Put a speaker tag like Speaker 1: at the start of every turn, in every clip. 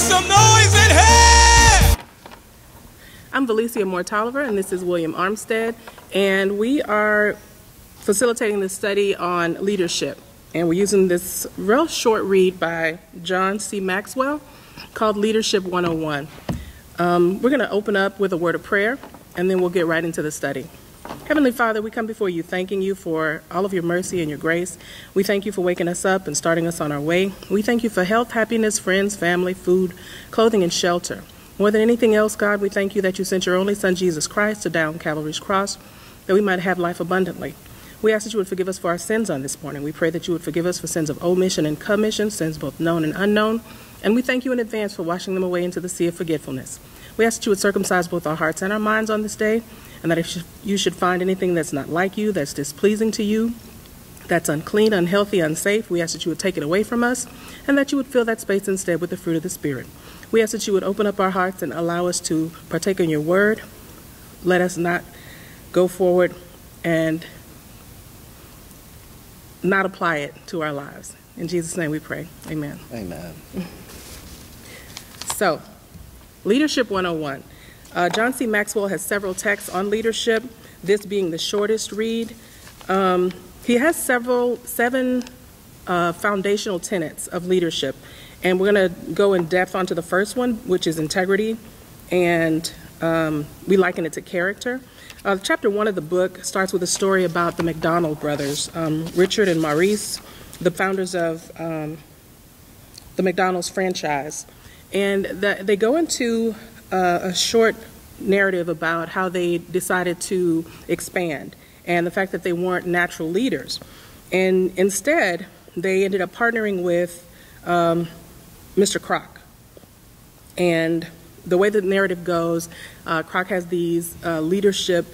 Speaker 1: some noise in here!
Speaker 2: I'm Valicia Tolliver, and this is William Armstead, and we are facilitating this study on leadership. And we're using this real short read by John C. Maxwell called Leadership 101. Um, we're going to open up with a word of prayer, and then we'll get right into the study. Heavenly Father, we come before you thanking you for all of your mercy and your grace. We thank you for waking us up and starting us on our way. We thank you for health, happiness, friends, family, food, clothing, and shelter. More than anything else, God, we thank you that you sent your only Son, Jesus Christ, to die on Calvary's cross, that we might have life abundantly. We ask that you would forgive us for our sins on this morning. We pray that you would forgive us for sins of omission and commission, sins both known and unknown. And we thank you in advance for washing them away into the sea of forgetfulness. We ask that you would circumcise both our hearts and our minds on this day, and that if you should find anything that's not like you, that's displeasing to you, that's unclean, unhealthy, unsafe, we ask that you would take it away from us, and that you would fill that space instead with the fruit of the Spirit. We ask that you would open up our hearts and allow us to partake in your word. Let us not go forward and not apply it to our lives. In Jesus' name we pray. Amen.
Speaker 3: Amen.
Speaker 2: So, Leadership 101. Uh, John C. Maxwell has several texts on leadership, this being the shortest read. Um, he has several, seven uh, foundational tenets of leadership. And we're going to go in depth onto the first one, which is integrity. And um, we liken it to character. Uh, chapter one of the book starts with a story about the McDonald brothers, um, Richard and Maurice, the founders of um, the McDonald's franchise. And the, they go into uh, a short narrative about how they decided to expand and the fact that they weren't natural leaders. And instead, they ended up partnering with um, Mr. Kroc. And the way the narrative goes, uh, has these uh, leadership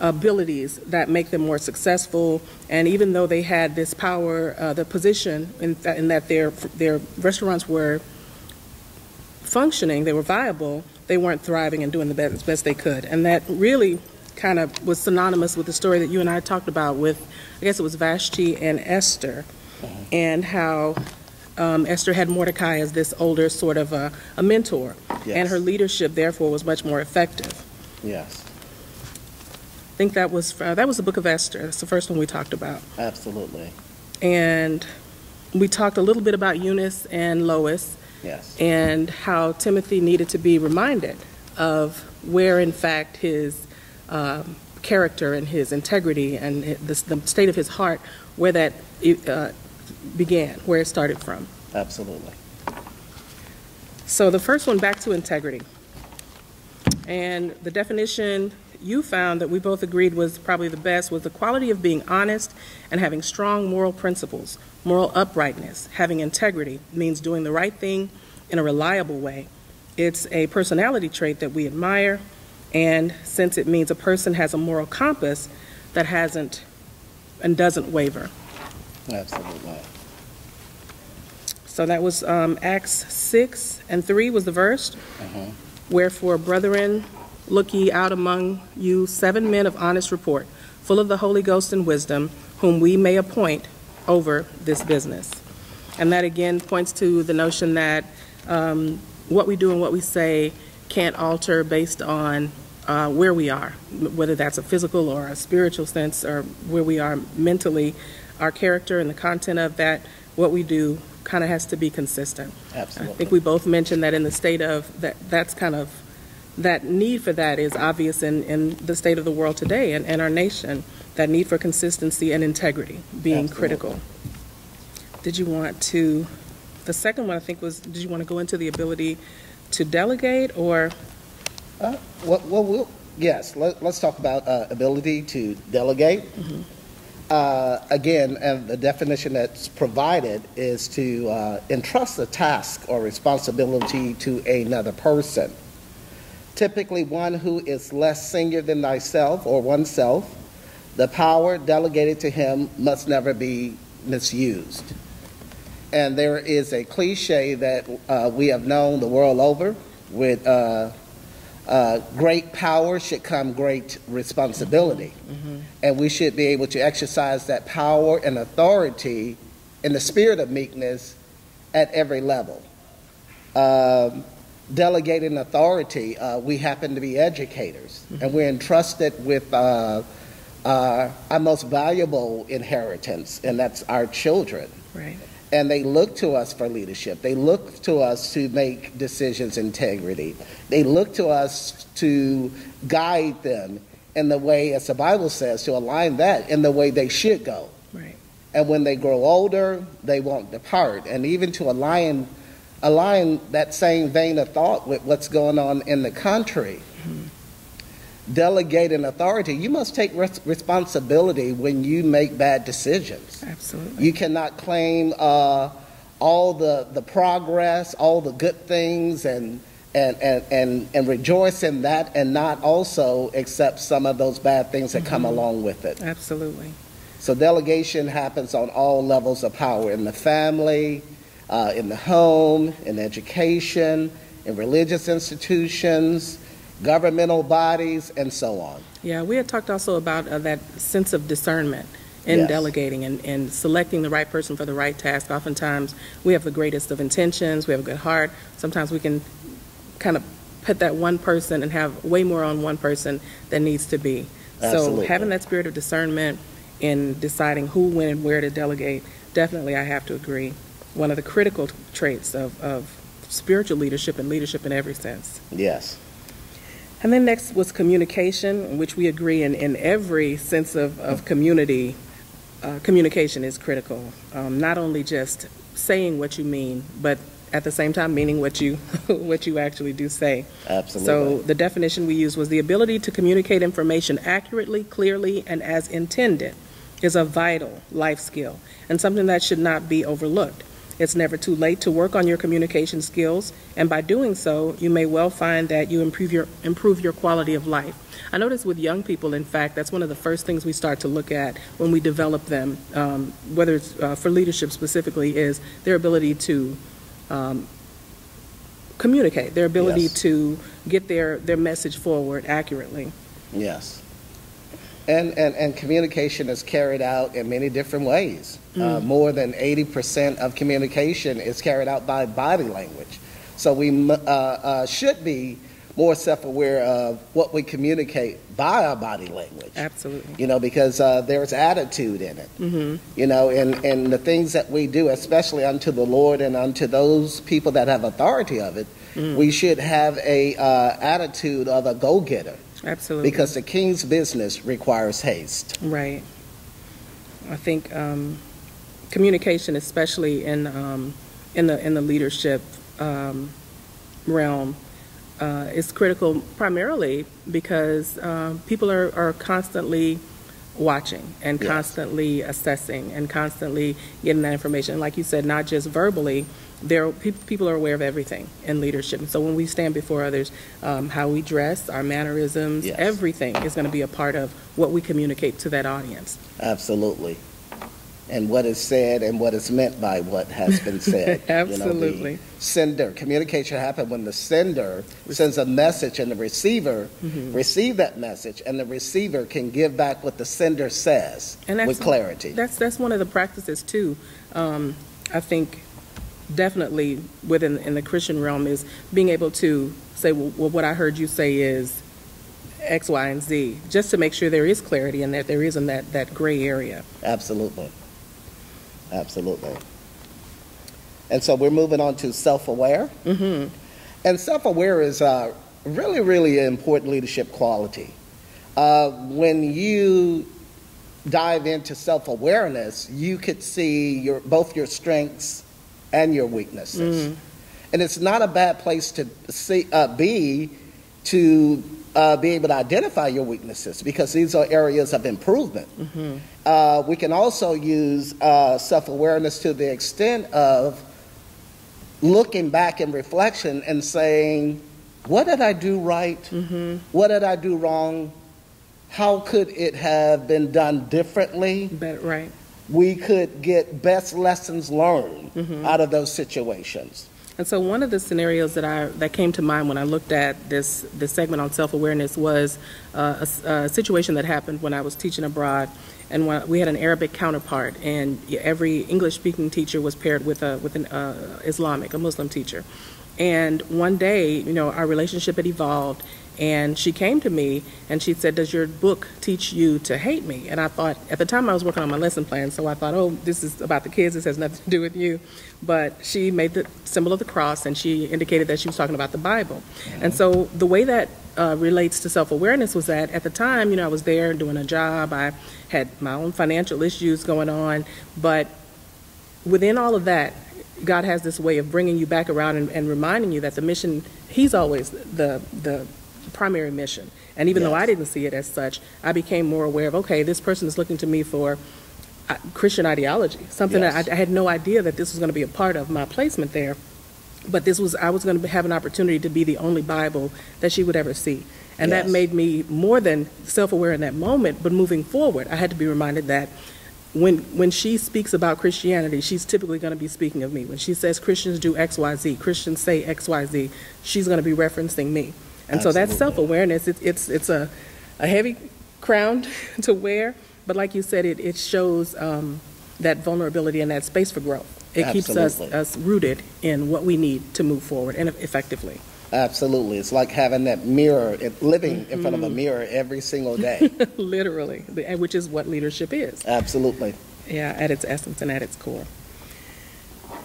Speaker 2: abilities that make them more successful. And even though they had this power, uh, the position in, th- in that their their restaurants were functioning, they were viable, they weren't thriving and doing the best, best they could. And that really kind of was synonymous with the story that you and I talked about with, I guess it was Vashti and Esther, and how um, Esther had Mordecai as this older sort of a, a mentor,
Speaker 3: Yes.
Speaker 2: and her leadership therefore was much more effective.
Speaker 3: Yes,
Speaker 2: I think that was uh, that was the Book of Esther. That's the first one we talked about,
Speaker 3: absolutely.
Speaker 2: and we talked a little bit about Eunice and Lois,
Speaker 3: Yes.
Speaker 2: and how Timothy needed to be reminded of where, in fact, his um, character and his integrity and the, the state of his heart, where that uh, began, where it started from.
Speaker 3: Absolutely.
Speaker 2: So the first one, back to integrity. And the definition you found that we both agreed was probably the best was the quality of being honest and having strong moral principles. Moral uprightness, having integrity, means doing the right thing in a reliable way. It's a personality trait that we admire, and since it means a person has a moral compass that hasn't and doesn't waver.
Speaker 3: Absolutely.
Speaker 2: So that was um, Acts 6 and 3 was the verse.
Speaker 3: Mhm.
Speaker 2: Wherefore, brethren, look ye out among you seven men of honest report, full of the Holy Ghost and wisdom, whom we may appoint over this business. And that again points to the notion that um, what we do and what we say can't alter based on uh, where we are, whether that's a physical or a spiritual sense, or where we are mentally. Our character and the content of that, what we do, kind of has to be consistent.
Speaker 3: Absolutely.
Speaker 2: I think we both mentioned that in the state of that that's kind of that need for that is obvious in, in the state of the world today and, and our nation. That need for consistency and integrity being
Speaker 3: Absolutely.
Speaker 2: critical. Did you want to? The second one I think was. Did you want to go into the ability to delegate or?
Speaker 3: Uh, well, well, we'll, yes, let, let's talk about uh, ability to delegate. Uh, again, and the definition that's provided is to uh, entrust a task or responsibility to another person, typically one who is less senior than thyself or oneself. The power delegated to him must never be misused. And there is a cliche that uh, we have known the world over with uh, uh, great power should come great responsibility. And we should be able to exercise that power and authority in the spirit of meekness at every level. Um, delegating authority, uh, we happen to be educators, and we're entrusted with uh, uh, our most valuable inheritance, and that's our children.
Speaker 2: Right.
Speaker 3: And they look to us for leadership. They look to us to make decisions integrity. They look to us to guide them in the way, as the Bible says, to align that in the way they should go.
Speaker 2: Right.
Speaker 3: And when they grow older, they won't depart. And even to align, align that same vein of thought with what's going on in the country. Delegating authority, you must take res- responsibility when you make bad decisions.
Speaker 2: Absolutely.
Speaker 3: You cannot claim uh, all the, the progress, all the good things, and, and, and, and, and rejoice in that, and not also accept some of those bad things that come along with it.
Speaker 2: Absolutely.
Speaker 3: So delegation happens on all levels of power in the family, uh, in the home, in education, in religious institutions, governmental bodies, and so on.
Speaker 2: Yeah, we had talked also about uh, that sense of discernment in
Speaker 3: Yes.
Speaker 2: delegating and, and selecting the right person for the right task. Oftentimes, we have the greatest of intentions, we have a good heart. Sometimes we can kind of put that one person and have way more on one person than needs to be.
Speaker 3: Absolutely.
Speaker 2: So having that spirit of discernment in deciding who, when, and where to delegate, definitely I have to agree. One of the critical traits of, of spiritual leadership and leadership in every sense.
Speaker 3: Yes.
Speaker 2: And then next was communication, which we agree in, in every sense of, of community, uh, communication is critical. Um, not only just saying what you mean, but at the same time meaning what you what you actually do say.
Speaker 3: Absolutely.
Speaker 2: So the definition we used was the ability to communicate information accurately, clearly, and as intended is a vital life skill and something that should not be overlooked. It's never too late to work on your communication skills, and by doing so, you may well find that you improve your improve your quality of life. I notice with young people, in fact, that's one of the first things we start to look at when we develop them, um, whether it's uh, for leadership specifically, is their ability to um, communicate, their ability
Speaker 3: Yes.
Speaker 2: to get their, their message forward accurately.
Speaker 3: Yes. And, and, and communication is carried out in many different ways. Uh, more than 80% of communication is carried out by body language. So we uh, uh, should be more self aware of what we communicate by our body language.
Speaker 2: Absolutely.
Speaker 3: You know, because uh, there's attitude in it.
Speaker 2: hmm
Speaker 3: You know, and, and the things that we do, especially unto the Lord and unto those people that have authority of it, we should have a uh, attitude of a go getter
Speaker 2: Absolutely.
Speaker 3: because the king's business requires haste.
Speaker 2: Right. I think um, communication, especially in um, in the in the leadership um, realm, uh, is critical primarily because um, people are, are constantly watching and
Speaker 3: Yes.
Speaker 2: constantly assessing and constantly getting that information. And like you said, not just verbally. There, pe- people are aware of everything in leadership. And so when we stand before others, um, how we dress, our mannerisms,
Speaker 3: Yes.
Speaker 2: everything is going to be a part of what we communicate to that audience.
Speaker 3: Absolutely. And what is said and what is meant by what has been said. You know,
Speaker 2: Absolutely.
Speaker 3: sender, communication happens when the sender sends a message and the receiver
Speaker 2: Mm-hmm.
Speaker 3: receive that message and the receiver can give back what the sender says
Speaker 2: And that's,
Speaker 3: with clarity.
Speaker 2: That's that's one of the practices too. Um, I think definitely within in the Christian realm is being able to say, well, well, what I heard you say is X, Y, and Z, just to make sure there is clarity and that there isn't that that gray area.
Speaker 3: Absolutely. Absolutely. And so we're moving on to self aware.
Speaker 2: hmm
Speaker 3: And self aware is uh, really, really an important leadership quality. Uh, when you dive into self awareness, you could see your, both your strengths and your weaknesses. And it's not a bad place to see, uh, be to uh, be able to identify your weaknesses because these are areas of improvement. Uh, we can also use uh, self awareness to the extent of looking back in reflection and saying, What did I do right? What did I do wrong? How could it have been done differently?
Speaker 2: But right.
Speaker 3: We could get best lessons learned out of those situations.
Speaker 2: And so one of the scenarios that I that came to mind when I looked at this this segment on self awareness was uh, a a, situation that happened when I was teaching abroad, and when we had an Arabic counterpart, and every English speaking teacher was paired with a with an uh, Islamic, a Muslim teacher. And one day, you know, our relationship had evolved, and she came to me and she said, Does your book teach you to hate me? And I thought, at the time I was working on my lesson plan, so I thought, oh, this is about the kids, this has nothing to do with you. But she made the symbol of the cross and she indicated that she was talking about the Bible. And so the way that uh, relates to self awareness was that at the time, you know, I was there doing a job, I had my own financial issues going on, but within all of that, God has this way of bringing you back around and, and reminding you that the mission, He's always the, the primary mission. And even though I didn't see it as such, I became more aware of, okay, this person is looking to me for uh, Christian ideology, something
Speaker 3: Yes.
Speaker 2: that I, I had no idea that this was going to be a part of my placement there. But this was, I was going to have an opportunity to be the only Bible that she would ever see. And that made me more than self aware in that moment, but moving forward, I had to be reminded that when when she speaks about Christianity, she's typically going to be speaking of me. When she says Christians do X, Y, Z, Christians say X, Y, Z, she's going to be referencing me. And so that's self awareness. It, it's it's a a heavy crown to wear, but like you said, it it shows um, that vulnerability and that space for growth. It keeps us us rooted in what we need to move forward and effectively.
Speaker 3: Absolutely. It's like having that mirror, living in front of a mirror every single day.
Speaker 2: Literally, which is what leadership is.
Speaker 3: Absolutely.
Speaker 2: Yeah, at its essence and at its core.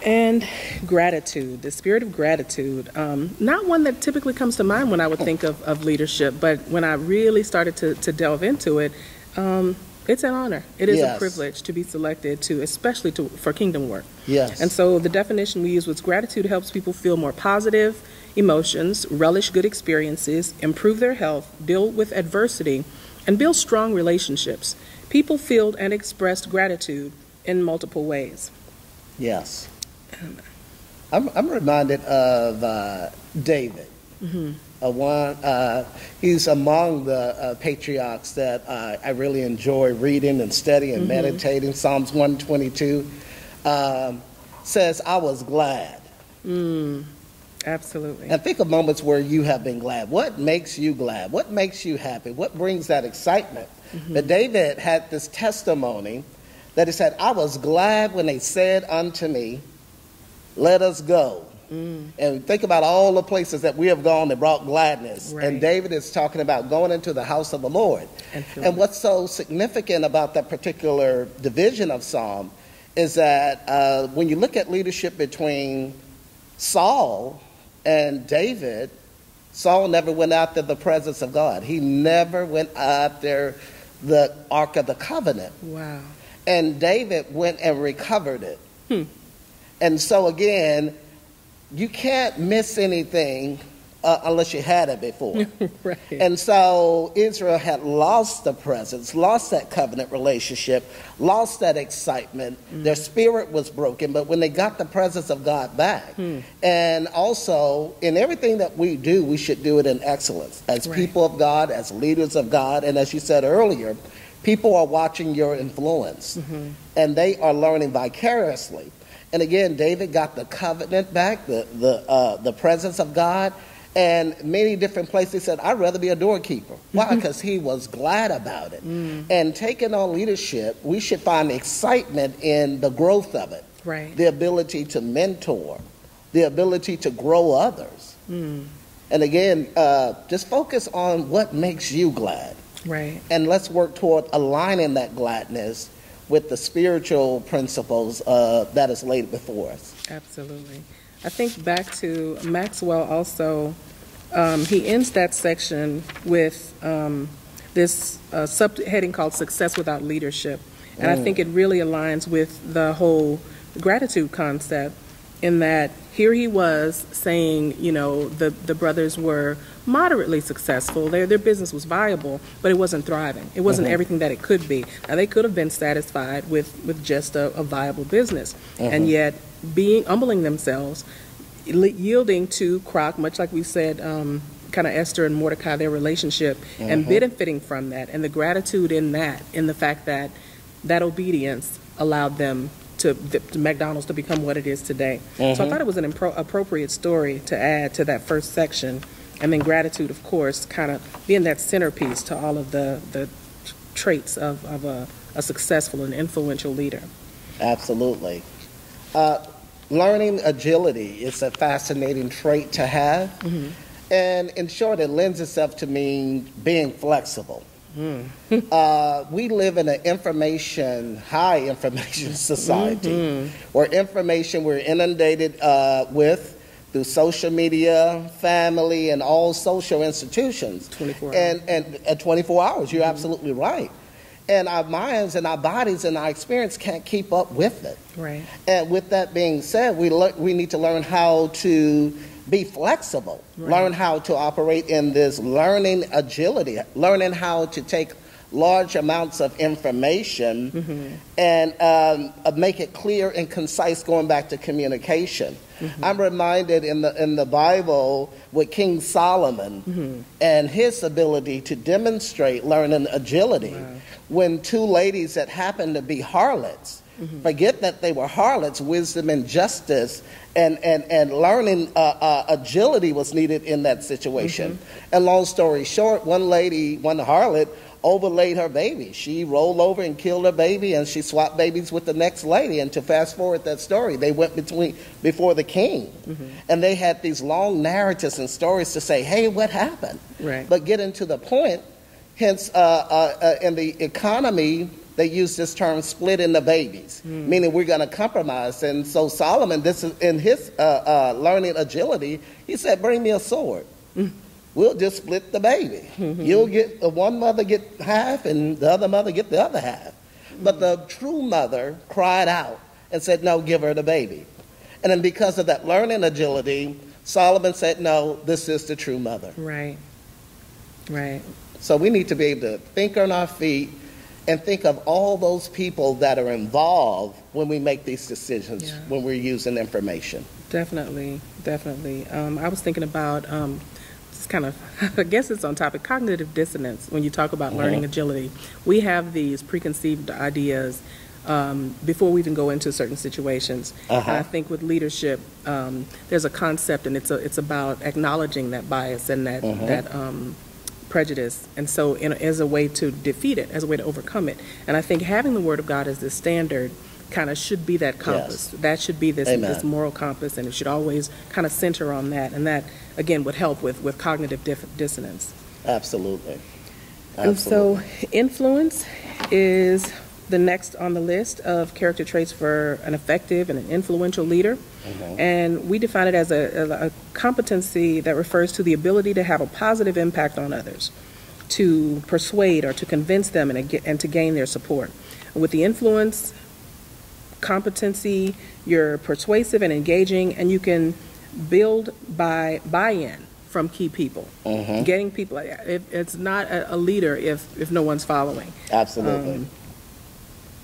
Speaker 2: And gratitude, the spirit of gratitude, um, not one that typically comes to mind when I would think of, of leadership, but when I really started to, to delve into it, um, it's an honor. It is
Speaker 3: Yes.
Speaker 2: a privilege to be selected to, especially to, for kingdom work.
Speaker 3: Yes.
Speaker 2: And so the definition we use was gratitude helps people feel more positive emotions, relish good experiences, improve their health, deal with adversity, and build strong relationships. People feel and express gratitude in multiple ways.
Speaker 3: Yes. I'm, I'm reminded of uh, David.
Speaker 2: Mm-hmm.
Speaker 3: One, uh, he's among the uh, patriarchs that uh, I really enjoy reading and studying and
Speaker 2: Mm-hmm.
Speaker 3: meditating. Psalms 122 um, says, I was glad.
Speaker 2: Absolutely.
Speaker 3: And think of moments where you have been glad. What makes you glad? What makes you happy? What brings that excitement? But David had this testimony that he said, I was glad when they said unto me, Let us go. And think about all the places that we have gone that brought gladness.
Speaker 2: Right.
Speaker 3: And David is talking about going into the house of the Lord.
Speaker 2: And
Speaker 3: And what's so significant about that particular division of Psalm is that uh, when you look at leadership between Saul and David, Saul never went after the presence of God. He never went out there the Ark of the Covenant.
Speaker 2: Wow.
Speaker 3: And David went and recovered it.
Speaker 2: Hmm.
Speaker 3: And so, again, you can't miss anything uh, unless you had it before.
Speaker 2: right.
Speaker 3: And so Israel had lost the presence, lost that covenant relationship, lost that excitement. Mm. Their spirit was broken, but when they got the presence of God back, hmm. and also in everything that we do, we should do it in excellence as
Speaker 2: Right.
Speaker 3: people of God, as leaders of God, and as you said earlier, people are watching your influence mm-hmm. and they are learning vicariously. And again, David got the covenant back, the the uh, the presence of God, and many different places. He said, "I'd rather be a doorkeeper." Why? Because he was glad about it. And taking on leadership, we should find excitement in the growth of it,
Speaker 2: right.
Speaker 3: the ability to mentor, the ability to grow others.
Speaker 2: Mm,
Speaker 3: And again, uh, just focus on what makes you glad
Speaker 2: right.
Speaker 3: and let's work toward aligning that gladness with the spiritual principles uh, that is laid before us.
Speaker 2: Absolutely. I think back to Maxwell also, um, he ends that section with um, this uh, subheading called Success Without Leadership. And I think it really aligns with the whole gratitude concept in that here he was saying, you know, the, the brothers were moderately successful. Their, their business was viable, but it wasn't thriving. It wasn't mm-hmm. everything that it could be. Now, they could have been satisfied with, with just a, a viable business. And mm-hmm. yet, being humbling themselves, yielding to Kroc, much like we said, um, kind of Esther and Mordecai, their relationship, and mm-hmm. benefiting from that, and the gratitude in that, in the fact that that obedience allowed them to, to McDonald's to become what it is today. So I thought it was an impro- appropriate story to add to that first section, and then gratitude, of course, kind of being that centerpiece to all of the the traits of, of a, a successful and influential leader.
Speaker 3: Absolutely. Uh, learning agility is a fascinating trait to have. And in short, it lends itself to mean being flexible. Uh, we live in an information, high information society, where information we're inundated uh, with through social media, family, and all social institutions.
Speaker 2: 24 hours.
Speaker 3: And, and uh, 24 hours, you're absolutely right. And our minds and our bodies and our experience can't keep up with it.
Speaker 2: Right.
Speaker 3: And with that being said, we, lear- we need to learn how to be flexible,
Speaker 2: Right.
Speaker 3: learn how to operate in this learning agility, learning how to take large amounts of information and um, uh, make it clear and concise going back to communication. I'm reminded in the, in the Bible with King Solomon and his ability to demonstrate learning agility. When two ladies that happened to be harlots forget that they were harlots, wisdom and justice and, and, and learning uh, uh, agility was needed in that situation. And long story short, one lady, one harlot, overlaid her baby. She rolled over and killed her baby, and she swapped babies with the next lady. And to fast forward that story, they went between before the king, and they had these long narratives and stories to say, "Hey, what happened?"
Speaker 2: Right.
Speaker 3: But getting to the point, hence, uh, uh, uh, in the economy, they use this term "splitting the babies," hmm. meaning we're going to compromise. And so Solomon, this is in his uh, uh, learning agility, he said, "Bring me a sword." Hmm. We'll just split the baby. Hmm. You'll get the one mother get half, and the other mother get the other half. But the true mother cried out and said, "No, give her the baby." And then because of that learning agility, Solomon said, "No, this is the true mother."
Speaker 2: Right. Right.
Speaker 3: So we need to be able to think on our feet and think of all those people that are involved when we make these decisions
Speaker 2: Yeah.
Speaker 3: when we're using information.
Speaker 2: Definitely, definitely. Um, I was thinking about um, it's kind of, I guess it's on topic, cognitive dissonance. When you talk about learning
Speaker 3: Mhm.
Speaker 2: agility, we have these preconceived ideas um, before we even go into certain situations.
Speaker 3: Uh-huh.
Speaker 2: And I think with leadership, um, there's a concept, and it's a, it's about acknowledging that bias and that
Speaker 3: Mhm.
Speaker 2: that um, prejudice, and so in, as a way to defeat it, as a way to overcome it. And I think having the Word of God as the standard kind of should be that compass. That should be this,
Speaker 3: Amen.
Speaker 2: this moral compass, and it should always kind of center on that. And that, again, would help with, with cognitive dissonance.
Speaker 3: Absolutely.
Speaker 2: And so, influence is the next on the list of character traits for an effective and an influential leader.
Speaker 3: Mhm.
Speaker 2: And we define it as a, a, competency that refers to the ability to have a positive impact on others, to persuade or to convince them and, and to gain their support. With the influence competency, you're persuasive and engaging, and you can build by buy-in from key people.
Speaker 3: Mhm.
Speaker 2: Getting people, it, it's not a, a leader if, if no one's following.
Speaker 3: Absolutely.
Speaker 2: Um,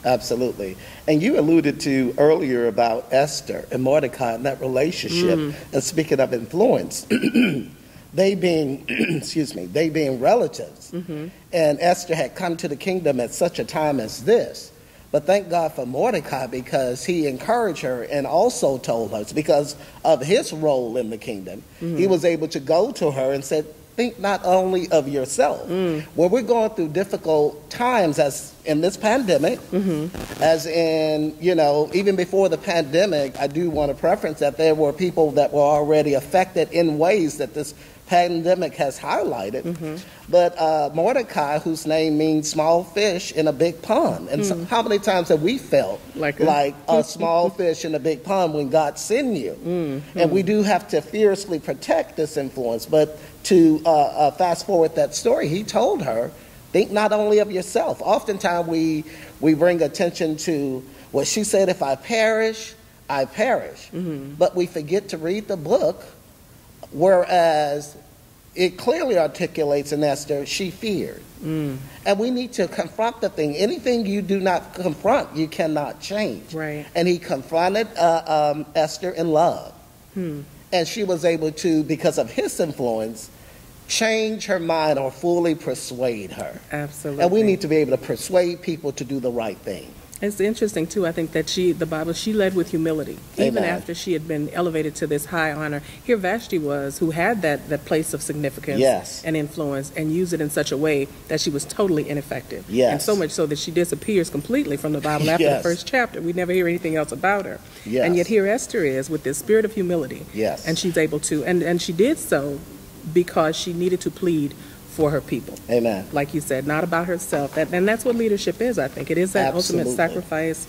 Speaker 3: Absolutely. And you alluded to earlier about Esther and Mordecai and that relationship.
Speaker 2: Mm-hmm.
Speaker 3: And speaking of influence, they being, excuse me, they being relatives.
Speaker 2: Mm-hmm.
Speaker 3: And Esther had come to the kingdom at such a time as this. But thank God for Mordecai because he encouraged her and also told her, because of his role in the kingdom,
Speaker 2: Mm-hmm.
Speaker 3: he was able to go to her and said, think not only of yourself.
Speaker 2: Mm.
Speaker 3: When we're going through difficult times, as in this pandemic,
Speaker 2: Mm-hmm.
Speaker 3: as in, you know, even before the pandemic, I do want to preference that there were people that were already affected in ways that this pandemic has highlighted.
Speaker 2: Mm-hmm.
Speaker 3: But uh, Mordecai, whose name means small fish in a big pond. And so how many times have we felt
Speaker 2: Mm. Like a-
Speaker 3: like a small fish in a big pond when God send you?
Speaker 2: Mm-hmm.
Speaker 3: And we do have to fiercely protect this influence. But to uh, uh, fast forward that story, he told her, think not only of yourself. Oftentimes we, we bring attention to what she said, if I perish, I perish.
Speaker 2: Mm-hmm.
Speaker 3: But we forget to read the book, whereas it clearly articulates in Esther, she feared.
Speaker 2: Mm,
Speaker 3: And we need to confront the thing. Anything you do not confront, you cannot change.
Speaker 2: right.
Speaker 3: And he confronted uh, um, Esther in love.
Speaker 2: Hmm.
Speaker 3: And she was able to, because of his influence, change her mind or fully persuade her.
Speaker 2: Absolutely.
Speaker 3: And we need to be able to persuade people to do the right thing.
Speaker 2: It's interesting too. I think that she, the Bible, she led with humility, even after she had been elevated to this high honor. Here, Vashti was, who had that that place of significance
Speaker 3: Yes.
Speaker 2: and influence, and used it in such a way that she was totally ineffective.
Speaker 3: Yes.
Speaker 2: and so much so that she disappears completely from the Bible after
Speaker 3: Yes.
Speaker 2: the first chapter. We never hear anything else about her.
Speaker 3: Yes.
Speaker 2: And yet here Esther is with this spirit of humility.
Speaker 3: Yes.
Speaker 2: and she's able to, and and she did so because she needed to plead for her people
Speaker 3: Amen.
Speaker 2: like you said, not about herself. That, and that's what leadership is, I think. It is that ultimate sacrifice,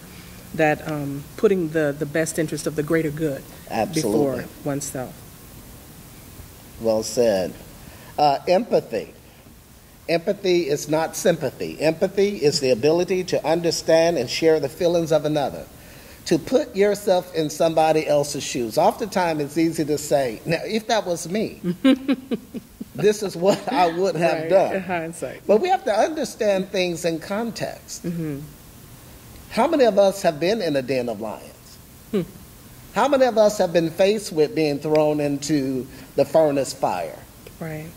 Speaker 2: that um, putting the, the best interest of the greater good
Speaker 3: Absolutely.
Speaker 2: before oneself.
Speaker 3: Well said. Uh, empathy. Empathy is not sympathy. Empathy is the ability to understand and share the feelings of another. To put yourself in somebody else's shoes. Oftentimes, it's easy to say, now, if that was me, this is what I would have
Speaker 2: Right, In
Speaker 3: done.
Speaker 2: hindsight.
Speaker 3: But we have to understand things in context.
Speaker 2: hmm
Speaker 3: How many of us have been in a den of lions?
Speaker 2: Hmm.
Speaker 3: How many of us have been faced with being thrown into the furnace fire?
Speaker 2: Right.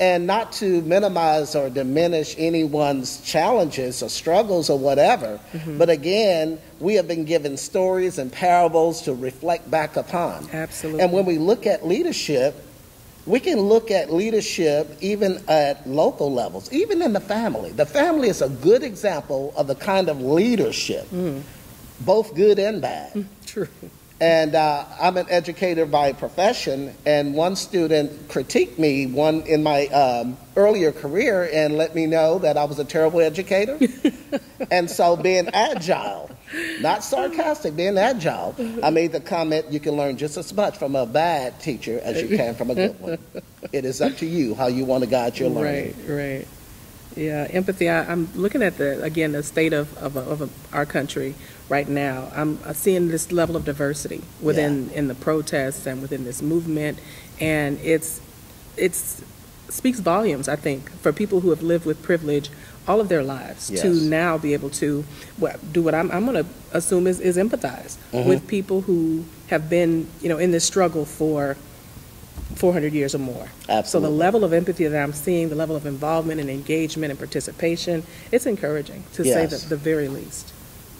Speaker 3: And not to minimize or diminish anyone's challenges or struggles or whatever,
Speaker 2: Mm-hmm.
Speaker 3: but again, we have been given stories and parables to reflect back upon.
Speaker 2: Absolutely.
Speaker 3: And when we look at leadership, we can look at leadership even at local levels, even in the family. The family is a good example of the kind of leadership,
Speaker 2: Mm,
Speaker 3: both good and bad.
Speaker 2: true.
Speaker 3: And uh, I'm an educator by profession, and one student critiqued me one in my um, earlier career and let me know that I was a terrible educator. and so, being agile, not sarcastic, being agile, I made the comment: you can learn just as much from a bad teacher as you can from a good one. It is up to you how you want to guide your learning.
Speaker 2: Right, right. Yeah, empathy. I, I'm looking at the again the state of of, of our country right now. I'm uh, seeing this level of diversity within in the protests and within this movement, and it's it's speaks volumes. I think for people who have lived with privilege all of their lives to now be able to do what I'm, I'm going to assume is, is empathize
Speaker 3: Mhm.
Speaker 2: with people who have been you know in this struggle for 400 years or more. Absolutely. So the level of empathy that I'm seeing, the level of involvement and engagement and participation, it's encouraging to say the, the very least.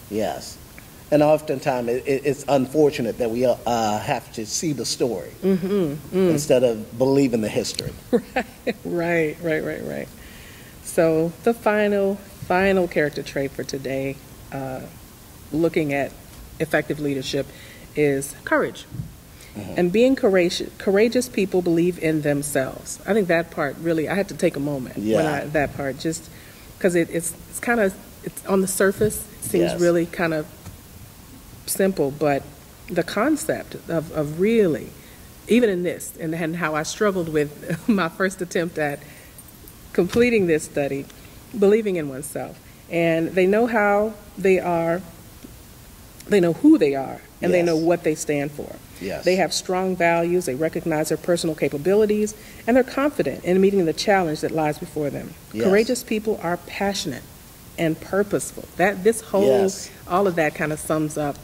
Speaker 3: Yes. And oftentimes it, it- it's unfortunate that we uh, have to see the story
Speaker 2: Mm-hmm.
Speaker 3: instead of believing the history.
Speaker 2: Right, right, right, right, right. So the final, final character trait for today, uh, looking at effective leadership, is courage. And being courageous, courageous people believe in themselves. I think that part really, I had to take a moment when I, that part, just because it, it's, it's kind of, it's on the surface, seems
Speaker 3: Yes.
Speaker 2: really kind of simple, but the concept of, of really, even in this, and, and how I struggled with my first attempt at completing this study, believing in oneself. And they know how they are, they know who they are, and they know what they stand for.
Speaker 3: Yes.
Speaker 2: They have strong values, they recognize their personal capabilities, and they're confident in meeting the challenge that lies before them.
Speaker 3: Yes.
Speaker 2: Courageous people are passionate and purposeful. That this whole
Speaker 3: Yes.
Speaker 2: all of that kind of sums up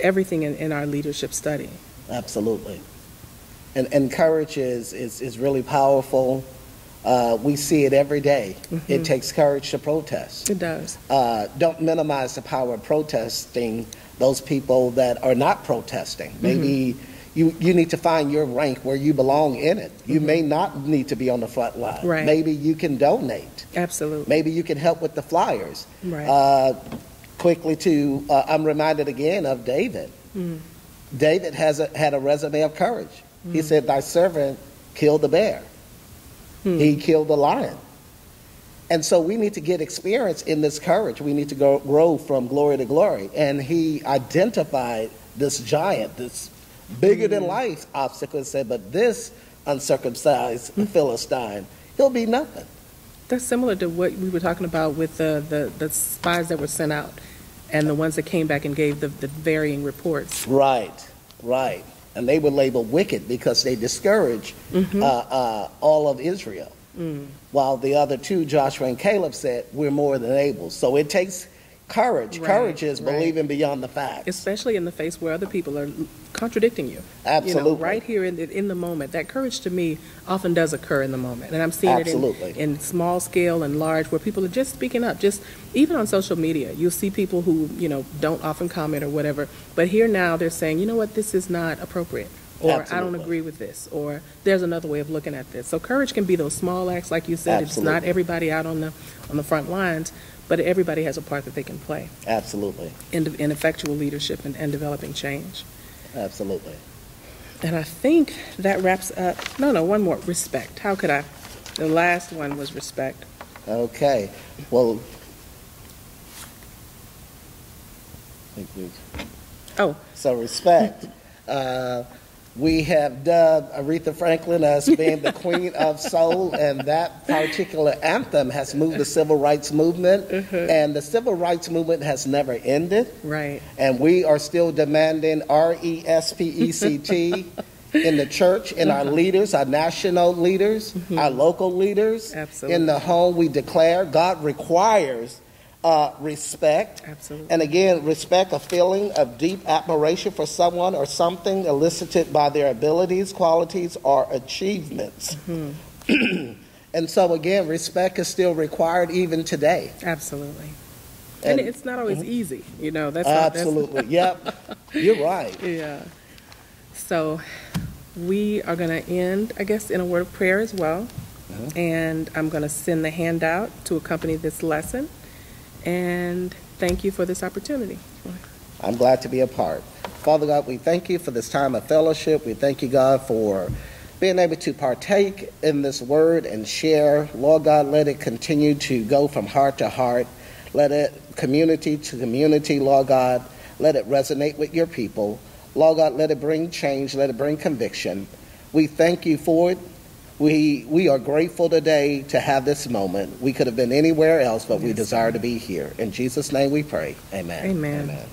Speaker 2: everything in, in our leadership study.
Speaker 3: Absolutely. And, and courage is, is, is really powerful. Uh, we see it every day. It takes courage to protest.
Speaker 2: It does.
Speaker 3: Uh, don't minimize the power of protesting those people that are not protesting. Maybe you, you need to find your rank where you belong in it. You may not need to be on the front line.
Speaker 2: Right.
Speaker 3: Maybe you can donate.
Speaker 2: Absolutely.
Speaker 3: Maybe you can help with the flyers.
Speaker 2: Right.
Speaker 3: Uh, quickly to, uh, I'm reminded again of David.
Speaker 2: Mm.
Speaker 3: David has a, had a resume of courage. He
Speaker 2: Mm.
Speaker 3: said, "Thy servant killed the bear.
Speaker 2: Hmm.
Speaker 3: He killed the lion." And so we need to get experience in this courage. We need to go, grow from glory to glory. And he identified this giant, this bigger than life obstacle, and said, "But this uncircumcised Philistine, he'll be nothing."
Speaker 2: That's similar to what we were talking about with the, the, the spies that were sent out and the ones that came back and gave the, the varying reports.
Speaker 3: Right, right. And they were labeled wicked because they discouraged
Speaker 2: Mm-hmm.
Speaker 3: uh, uh, all of Israel.
Speaker 2: Mm.
Speaker 3: While the other two, Joshua and Caleb, said, We're more than able. So it takes courage.
Speaker 2: Right,
Speaker 3: Courage is
Speaker 2: right.
Speaker 3: believing beyond the facts.
Speaker 2: especially in the face where other people are contradicting you. You know, right here in the, in the moment. That courage to me often does occur in the moment. And I'm seeing
Speaker 3: Absolutely.
Speaker 2: it in, in small scale and large where people are just speaking up. Just even on social media, you'll see people who, you know, don't often comment or whatever. But here now they're saying, you know what, this is not appropriate. Or I don't agree with this. Or there's another way of looking at this. So courage can be those small acts, like you said. It's not everybody out on the on the front lines, but everybody has a part that they can play
Speaker 3: Absolutely.
Speaker 2: in, in effectual leadership and, and developing change.
Speaker 3: Absolutely.
Speaker 2: And I think that wraps up. No, no, one more. Respect. How could I? The last one was respect.
Speaker 3: Okay. Well, thank you.
Speaker 2: Oh,
Speaker 3: So respect. Uh, we have dubbed Aretha Franklin as being the queen of soul, and that particular anthem has moved the civil rights movement. Uh-huh. And the civil rights movement has never ended.
Speaker 2: right.
Speaker 3: And we are still demanding R E S P E C T in the church, in our uh-huh. leaders, our national leaders, mm-hmm. our local leaders.
Speaker 2: Absolutely.
Speaker 3: In the home, we declare God requires uh, respect.
Speaker 2: Absolutely.
Speaker 3: And again, respect a feeling of deep admiration for someone or something elicited by their abilities, qualities, or achievements.
Speaker 2: Mm-hmm.
Speaker 3: and so, again, respect is still required even today.
Speaker 2: Absolutely. And,
Speaker 3: And-
Speaker 2: it's not always easy. You know, that's not, that's-
Speaker 3: Absolutely. yep. You're right.
Speaker 2: yeah. So we are going to end, I guess, in a word of prayer as well. And I'm going to send the handout to accompany this lesson. And thank you for this opportunity.
Speaker 3: I'm glad to be a part. Father God, we thank you for this time of fellowship. We thank you, God, for being able to partake in this word and share. Lord God, let it continue to go from heart to heart. Let it community to community, Lord God. Let it resonate with your people. Lord God, let it bring change. Let it bring conviction. We thank you for it. We, we are grateful today to have this moment. We could have been anywhere else, but we desire to be here. In Jesus' name we pray. Amen.
Speaker 2: Amen.
Speaker 3: Amen.